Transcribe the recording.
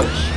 English.